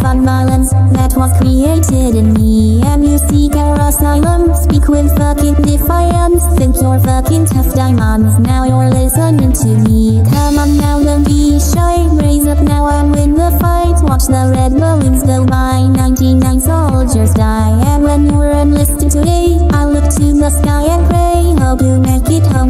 fun violence that was created in me. And you seek our asylum, speak with fucking defiance. Think you're fucking tough diamonds, now you're listening to me. Come on now, don't be shy, raise up now and win the fight. Watch the red balloons go by, 99 soldiers die. And when you're enlisted today, I look to the sky and pray. Hope you make it home.